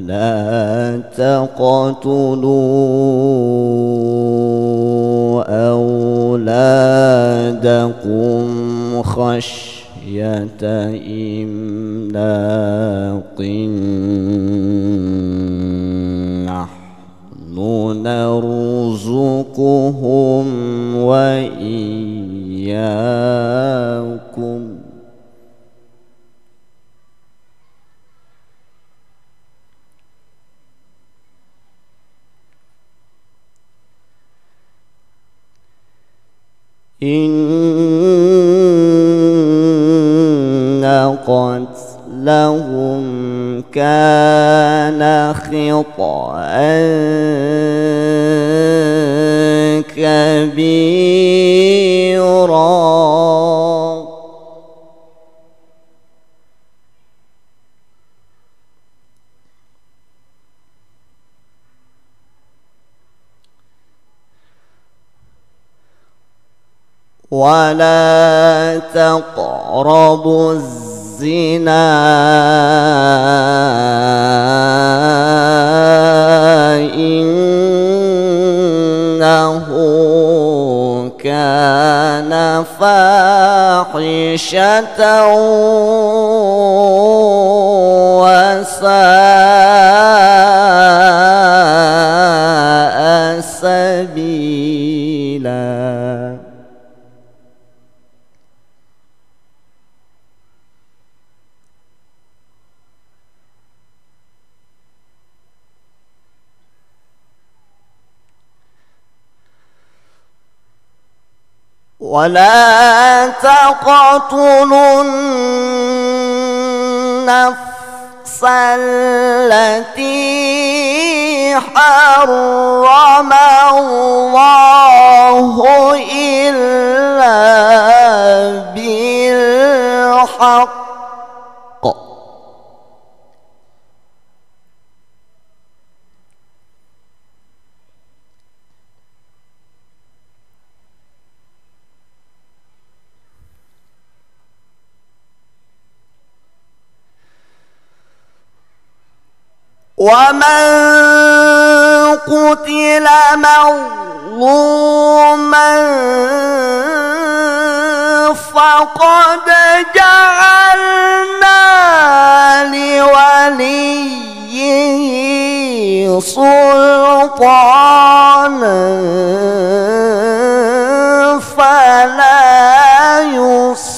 ولا تقتلوا أولادكم خشية إملاق نحن نرزقهم وإياكم إن قتلهم كان خطأ كبيرا. ولا تقربوا الزنا إنه كان فاحشة وساء سبيلا ولا تقتلوا النفس التي حرم الله إلا ومن قتل مظلوما فقد جعلنا لوليه سلطانا فلا يسرف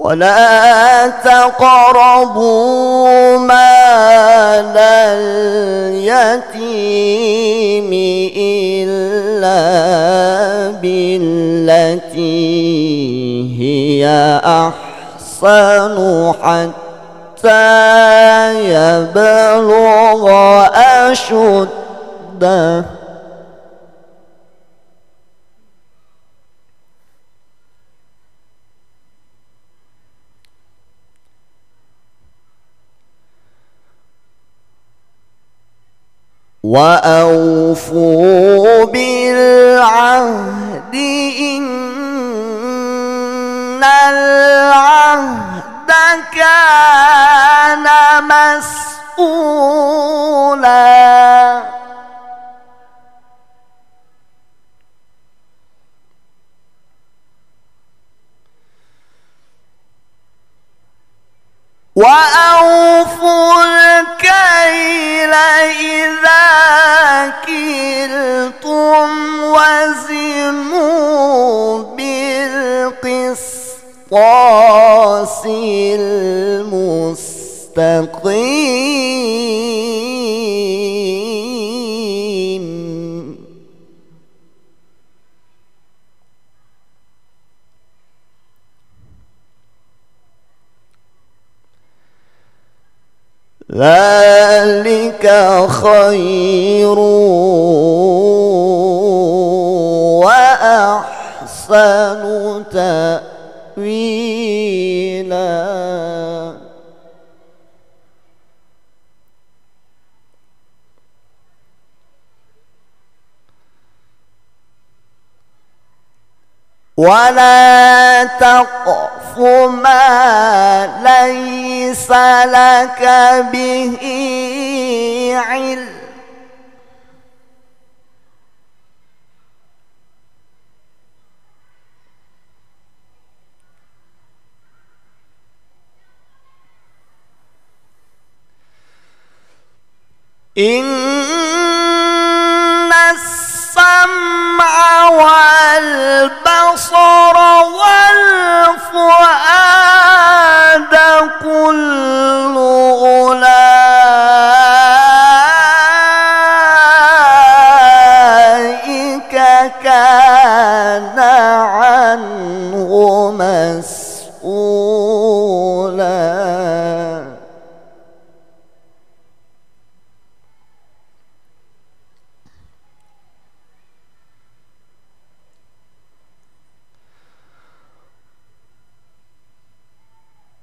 ولا تقربوا مال اليتيم إلا بالتي هي أحسن حتى يبلغ أشده. وأوفوا بالعهد إن العهد كان مسؤولا. وأوفوا المستقيم ذلك خير وأحسن تأويلا ولا تقف ما ليس لك به علم إن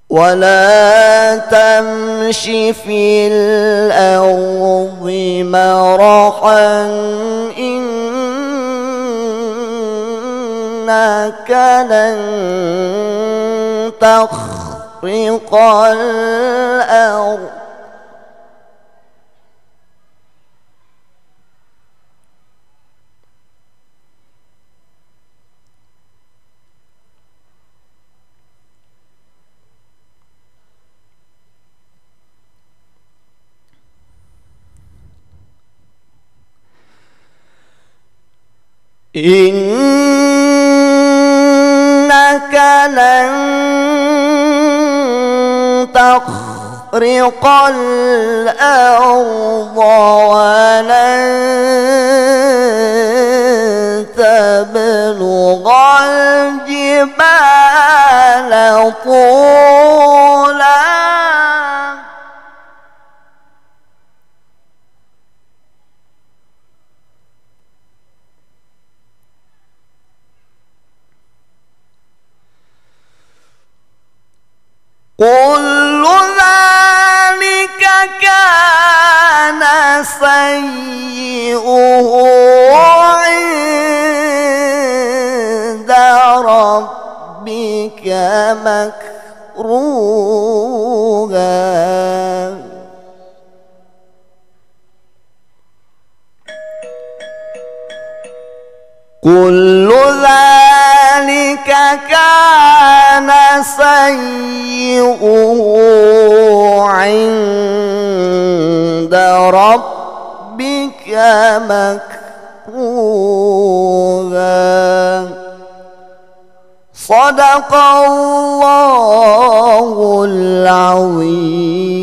ولا تمش في الأرض مرحا إنك لن تخرق الأرض إنك لن تخرق الأرض ولن تبلغ الجبال طولا سيئه عند ربك مكروها. كل ذلك كان سيئه عند ربك مكروها صدق الله العظيم.